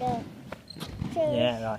Được. Dạ yeah, rồi.